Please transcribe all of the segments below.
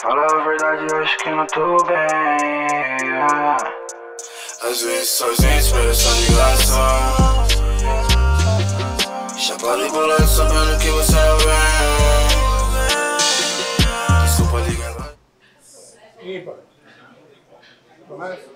Fala a verdade, acho que não tô bem. Às vezes sozinho espero essa ligação. Chapado e bolado sabendo que você não vem. Desculpa ligar. Começa.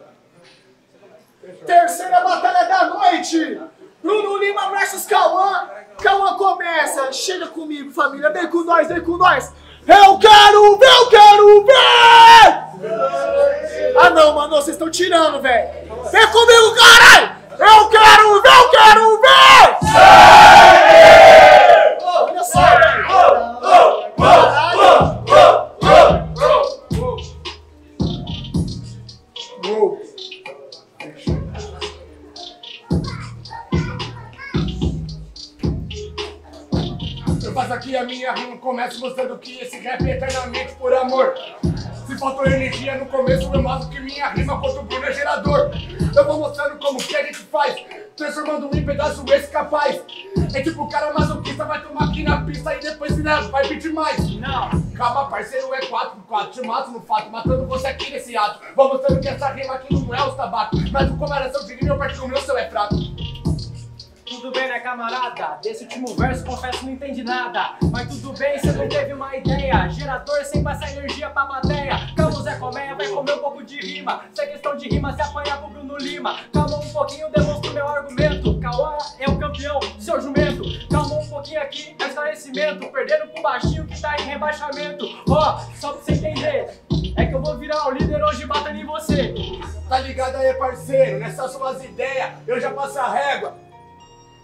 Terceira batalha da noite! Bruno Lima versus Cauã. Cauã começa. Chega comigo, família. Vem com nós, vem com nós. Eu quero ver, eu quero ver! Ah não, mano, vocês estão tirando, velho. Vem comigo, caralho! Eu quero ver, eu quero ver! Olha só, velho. Aqui a minha rima, começo mostrando que esse rap é eternamente por amor. Se faltou energia no começo, eu mostro que minha rima contra o Bruno é gerador. Eu vou mostrando como que a gente faz, transformando em pedaço esse capaz. É tipo o cara masoquista vai tomar aqui na pista e depois né, vai pedir mais. Não, calma, parceiro, é 4 por 4 te mato no fato, matando você aqui nesse ato. Vou mostrando que essa rima aqui não é os tabaco, mas o comemoração de rima, eu parto o meu, seu é fraco. Tudo bem, né, camarada? Desse último verso, confesso, não entendi nada. Mas tudo bem, você não teve uma ideia. Gerador sem passar energia pra plateia. Calma, Zé Colmeia vai comer um pouco de rima. Se é questão de rima, se apanhar pro Bruno Lima. Calma um pouquinho, demonstro meu argumento. Cauã é o campeão, seu jumento. Calma um pouquinho aqui, é esclarecimento. Perdendo pro baixinho que tá em rebaixamento. Ó, só pra você entender. É que eu vou virar o líder hoje batendo em você. Tá ligado aí, parceiro? Nessas suas ideias, eu já passo a régua.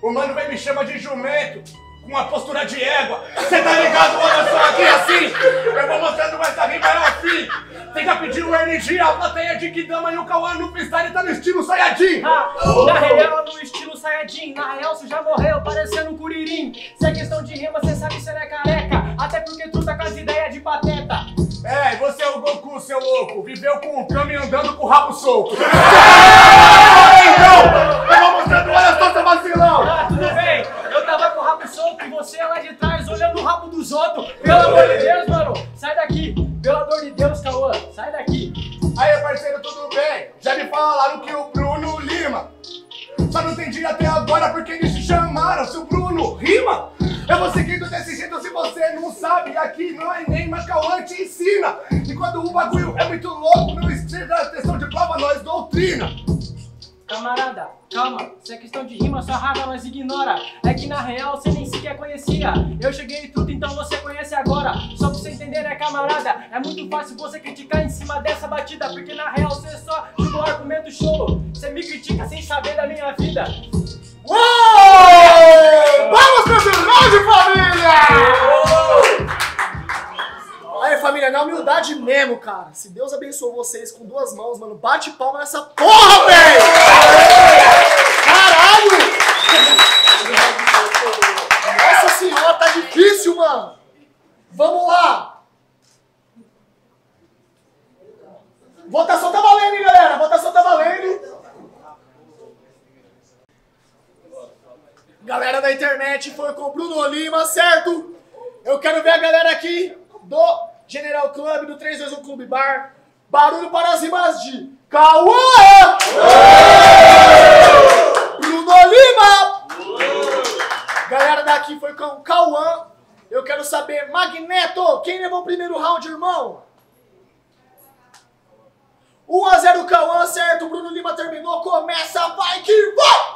O mano vem me chama de jumento, com uma postura de égua. Cê tá ligado? Olha só aqui assim. Eu vou mostrando essa rima é o fim. Tenta pedir o energia, a plateia de Kidama e o Cauã no freestyle tá no estilo Sayajin. Ah, na real, no estilo Saiyajin. Na real, você já morreu parecendo um curirim. Se é questão de rima, cê sabe que cê não é careca. Até porque tu tá com as ideias de pateta. É, você é o Goku, seu louco. Viveu com o Kami andando com o rabo solto. então, mostrando, olha só, seu vacilão. Ah, tudo bem. Eu tava com o rabo solto e você lá de trás olhando o rabo dos outros. Pelo amor de Deus, mano. Sai daqui. Pelo amor de Deus, Cauã. Sai daqui. Aí, parceiro, tudo bem? Já me falaram que o Bruno Lima. Só não entendi até agora porque eles te chamaram. Se o Bruno rima, eu vou seguindo desse jeito. Se você não sabe, aqui não é nem mas Cauã te ensina. E quando o bagulho é muito louco, não estira atenção de prova, nós doutrina. Camarada, calma, se é questão de rima, sua raiva nós ignora. É que na real você nem sequer conhecia. Eu cheguei tudo, então você conhece agora. Só pra você entender, né, camarada? É muito fácil você criticar em cima dessa batida, porque na real você só jogou argumento show. Você me critica sem saber da minha vida. Uou! Vamos pro final de família! Aí, família, na humildade mesmo, cara. Se Deus abençoou vocês com duas mãos, mano, bate palma nessa porra, velho! Caralho! Nossa senhora, tá difícil, mano! Vamos lá! Votação tá valendo, hein, galera? Votação tá valendo! Galera da internet foi com o Bruno Lima, certo? Eu quero ver a galera aqui do General Club, do 321 Clube Bar. Barulho para as rimas de Cauã! Bruno Lima! Galera daqui foi com Cauã. Eu quero saber, Magneto, quem levou o primeiro round, irmão? 1x0 Cauã, certo? Bruno Lima terminou, começa, vai que vai!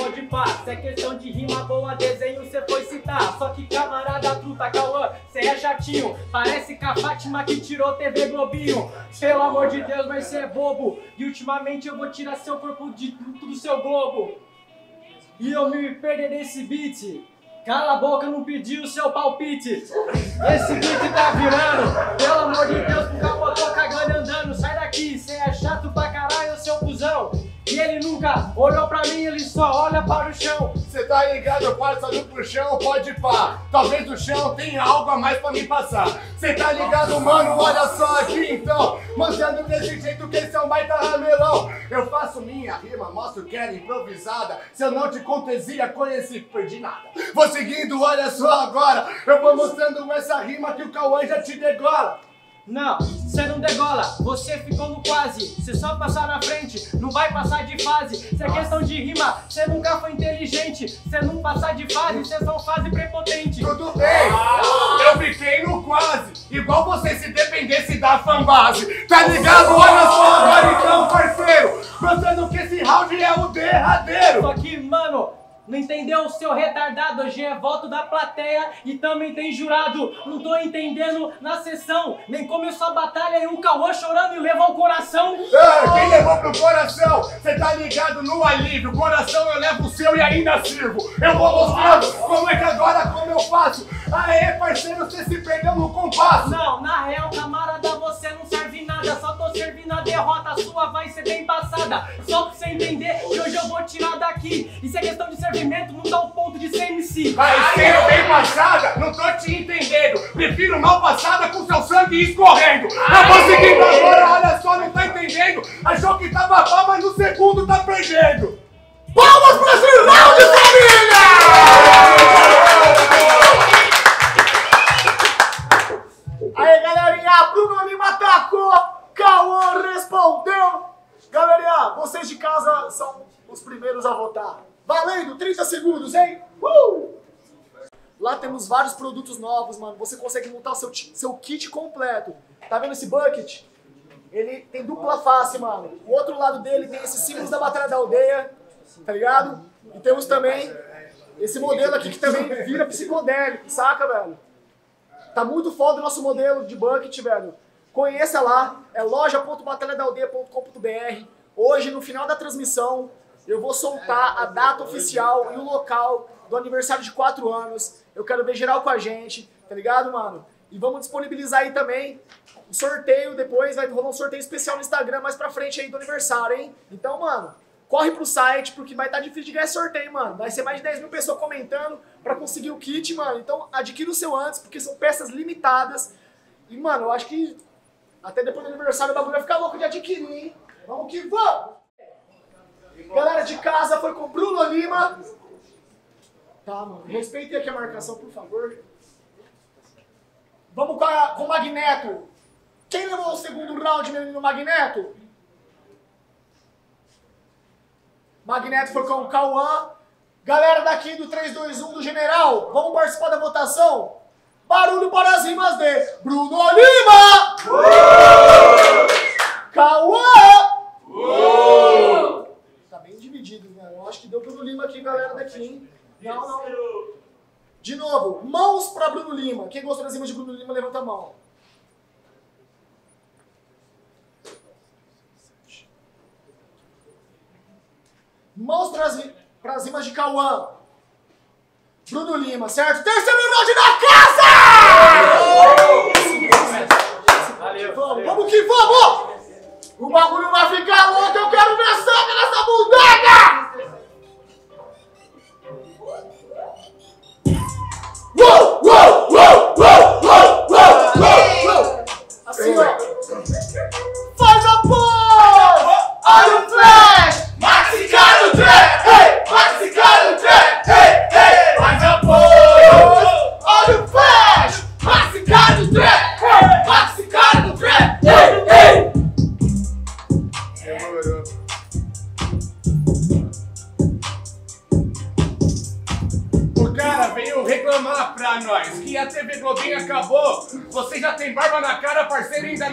Pode pá, se é questão de rima boa, desenho cê foi citar. Só que camarada truta, Cauã, cê é chatinho. Parece que a Fátima que tirou TV Globinho. Pelo amor de Deus, mas cê é bobo. E ultimamente eu vou tirar seu corpo de do seu globo. E eu me perder nesse beat. Cala a boca, não pedi o seu palpite. Esse beat tá virando. Pelo amor de Deus, pro Cauã tô cagando nunca olhou pra mim, ele só olha para o chão. Cê tá ligado, passo ali pro chão, pode pá. Talvez o chão tenha algo a mais pra me passar. Cê tá ligado, mano? Olha só aqui então. Mantendo desse jeito que esse é um baita ramelão. Eu faço minha rima, mostro que era improvisada. Se eu não te contesia, conheci, perdi nada. Vou seguindo, olha só agora. Eu vou mostrando essa rima que o Cauã já te degola. Não, você não degola, você ficou no quase. Você só passar na frente, não vai passar de fase. Se é questão de rima, você nunca foi inteligente. Você não passar de fase, você só fase prepotente. Tudo bem, eu fiquei no quase. Igual você se dependesse da fanbase. Tá ligado? Olha só agora então, parceiro. Mostrando que esse round é o derradeiro. Só que, mano, não entendeu o seu retardado? Hoje é voto da plateia e também tem jurado. Não tô entendendo na sessão. Nem começou a batalha e o Cauã chorando e levou o coração. Ah, quem levou pro coração? Cê tá ligado no alívio. Coração eu levo o seu e ainda sirvo. Eu vou mostrando como é que agora como eu faço. Aê, parceiro, você se perdeu no compasso. Não, na real, camarada, você não serve nada. Só tô servindo a derrota, sua vai ser bem passada. Só pra você entender que hoje eu vou tirar daqui. Isso é questão de servimento, não dá o ponto de ser MC. Mas sendo bem passada, não tô te entendendo. Prefiro mal passada com seu sangue escorrendo. Eu vou seguindo agora, olha só, não tá entendendo. Achou que tava bom, mas no segundo tá perdendo. Palmas pra esse round, família! Vários produtos novos, mano. Você consegue montar o seu, seu kit completo. Tá vendo esse bucket? Ele tem dupla face, mano. O outro lado dele tem esses símbolos da Batalha da Aldeia, tá ligado? E temos também esse modelo aqui que também vira psicodélico, saca, velho? Tá muito foda o nosso modelo de bucket, velho. Conheça lá, é loja.batalhadaldeia.com.br. Hoje, no final da transmissão, eu vou soltar a data oficial e o local do aniversário de 4 anos. Eu quero ver geral com a gente, tá ligado, mano? E vamos disponibilizar aí também um sorteio depois, vai rolar um sorteio especial no Instagram mais pra frente aí do aniversário, hein? Então, mano, corre pro site, porque vai estar difícil de ganhar sorteio, mano. Vai ser mais de 10 mil pessoas comentando pra conseguir o kit, mano. Então, adquira o seu antes, porque são peças limitadas. E, mano, eu acho que até depois do aniversário o bagulho vai ficar louco de adquirir, hein? Vamos que vamos! Galera de casa, foi com Bruno Lima. Tá, mano. Respeitem aqui a marcação, por favor. Vamos com, a, com o Magneto. Quem levou o segundo round, menino Magneto? Magneto foi com o Cauã. Galera daqui do 321 do General, vamos participar da votação? Barulho para as rimas de Bruno Lima! Cauã! Tá bem dividido, né? Eu acho que deu Bruno Lima aqui, galera daqui, hein? Não, não. De novo, mãos para Bruno Lima. Quem gostou das rimas de Bruno Lima, levanta a mão. Mãos para as, rimas de Cauã. Bruno Lima, certo? Terceiro round na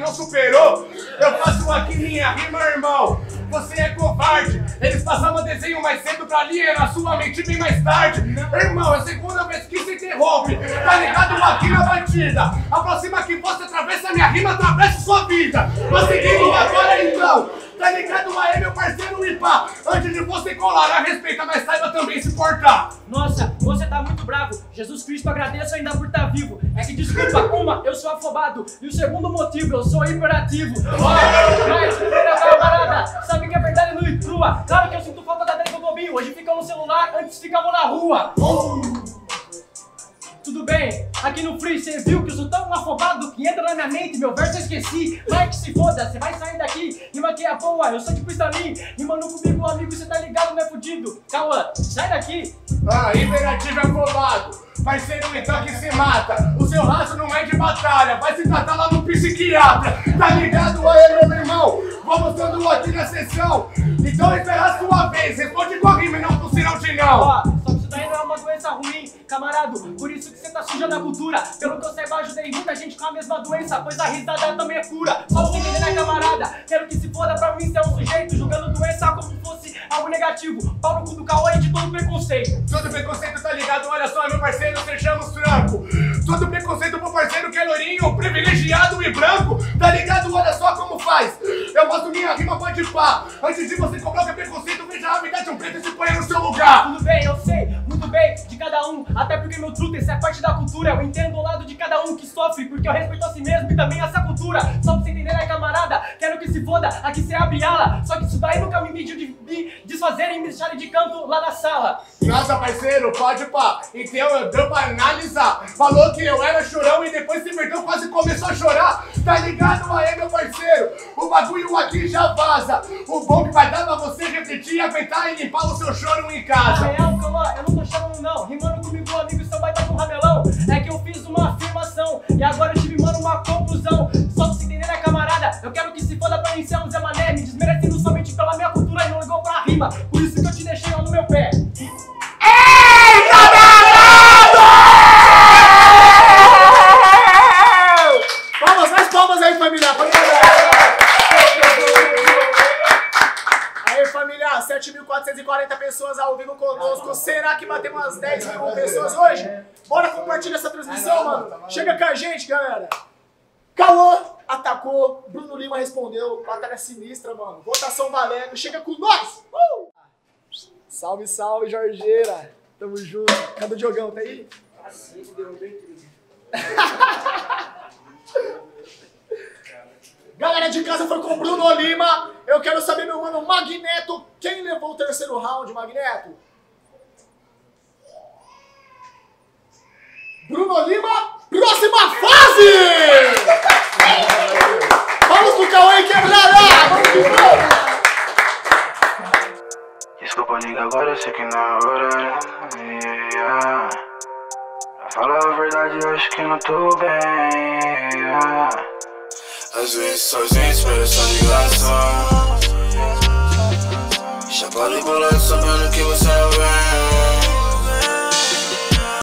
não superou. Eu faço aqui minha rima, irmão. Você é covarde. Eles passavam desenho mais cedo pra linha na sua mente bem mais tarde. Irmão, é a segunda vez que se interrompe. Tá ligado aqui na batida. A próxima que você atravessa minha rima, atravessa sua vida. Conseguindo agora então. Tá ligado aí, meu parceiro Ipá? Antes de você colar a respeita, mas saiba também se portar. Nossa, Você tá muito bravo. Jesus Cristo, agradeço ainda por estar vivo. É que desculpa, uma, eu sou afobado. E o segundo motivo, eu sou hiperativo. Ó, mas, primeira camarada, sabe que a verdade não é crua. Claro que eu sinto falta da do bobinho. Hoje ficam no celular, antes ficavam na rua. Tudo bem, aqui no Free você viu que eu sou tão afobado que entra na minha mente, meu verso eu esqueci. Vai que se foda, você vai sair daqui. Rima que é boa, eu sou tipo Stalin. Rimando comigo, amigo, você tá ligado, não é fudido. Cauã, sai daqui. Ah, imperativo é afobado. Parceiro, então que se mata. O seu raço não é de batalha. Vai se tratar lá no psiquiatra. Tá ligado aí, meu irmão? Vou mostrando aqui na sessão. Então espera a sua vez. Responde com a rima e não com sinal de não. Isso daí não é uma doença ruim, camarado. Por isso que você tá suja da cultura. Pelo que eu saiba, ajudei muita gente com a mesma doença, pois a risada também é cura. Só você entender, né, camarada? Quero que se foda pra mim ser um sujeito, julgando doença como fosse algo negativo. Pau no cu do Cauã e de todo preconceito. Todo preconceito tá ligado, olha só, meu parceiro, sejamos franco. Todo preconceito pro parceiro que é lourinho, privilegiado e branco. Tá ligado, olha só como faz. Eu mostro minha rima, pode pá. Antes de você cobrar o que preconceito, veja a vida de um preto e se ponha no seu lugar. Tudo bem, eu sei, cada um. Até porque meu truta, isso é parte da cultura. Eu entendo o lado de cada um que sofre, porque eu respeito a si mesmo e também essa cultura. Só pra você entender, né, camarada? Quero que se foda, aqui cê abre ala. Só que isso daí nunca me impediu de me desfazer e me deixar de canto lá na sala. Nossa, parceiro, pode pá. Então eu deu pra analisar. Falou que eu era chorão e depois se perdeu, quase começou a chorar. Tá ligado aí, meu parceiro? O bagulho aqui já vaza. O bom que vai dar pra você refletir, aguentar e limpar o seu choro em Na casa. real, Cauã, eu não tô chamando não. Rimando comigo, amigo, seu vai tá com ramelão. É que eu fiz uma afirmação e agora eu tive, mano, uma conclusão. Só pra você entender, né, camarada? Eu quero que um Zé Mané, me desmerecendo somente pela minha cultura e não ligou pra rima. Por isso que eu te deixei lá no meu pé. Palmas, mais palmas aí, família. Aí, família, 7.440 pessoas ao vivo conosco. Será que batemos umas 10 mil pessoas hoje? Bora compartilhar essa transmissão, mano. Chega com a gente, galera. Cauã atacou, Bruno Lima respondeu. Batalha sinistra, mano. Votação valendo. Chega com nós. Uh! Salve, salve, Jorgeira. Tamo junto. Cadê o Diogão? Tá aí? Galera de casa foi com o Bruno Lima. Eu quero saber, meu mano, Magneto. Quem levou o terceiro round, Magneto? Bruno Lima, próxima fase! Agora, eu sei que na hora. Yeah. Pra falar a verdade, eu acho que não tô bem. Yeah. Às vezes sozinho, espero essa ligação. Chapado e bolado, sabendo que você não vem.